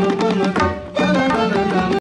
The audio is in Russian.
мама, мама.